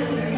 Amen.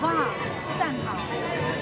好不好？站好。